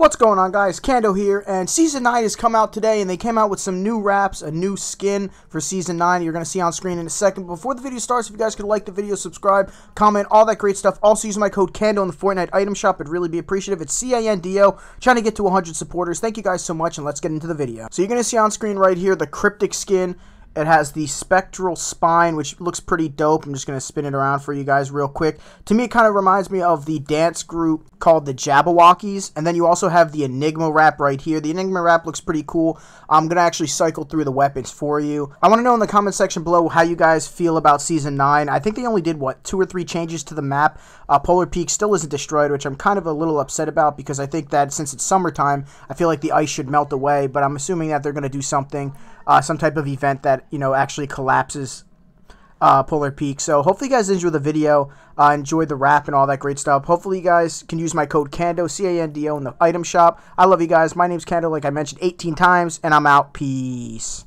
What's going on guys, Cando here, and Season 9 has come out today, and they came out with some new wraps, a new skin for Season 9 you're going to see on screen in a second. Before the video starts, if you guys could like the video, subscribe, comment, all that great stuff. Also use my code CANDO in the Fortnite item shop, it'd really be appreciative. It's C-A-N-D-O, trying to get to 100 supporters. Thank you guys so much, and let's get into the video. So you're going to see on screen right here the Cryptic skin. It has the spectral spine, which looks pretty dope. I'm just going to spin it around for you guys real quick. To me, it kind of reminds me of the dance group called the Jabbawockeez. And then you also have the Enigma wrap right here. The Enigma wrap looks pretty cool. I'm going to actually cycle through the weapons for you. I want to know in the comment section below how you guys feel about Season 9. I think they only did, what, two or three changes to the map. Uh, Polar Peak still isn't destroyed, which I'm kind of a little upset about because I think that since it's summertime, I feel like the ice should melt away. But I'm assuming that they're going to do something uh, some type of event that you know actually collapses uh, Polar Peak. So hopefully you guys enjoyed the video, uh, enjoy the wrap and all that great stuff. Hopefully you guys can use my code CANDO, C-A-N-D-O in the item shop. I love you guys. My name's Cando, like I mentioned 18 times, and I'm out. Peace.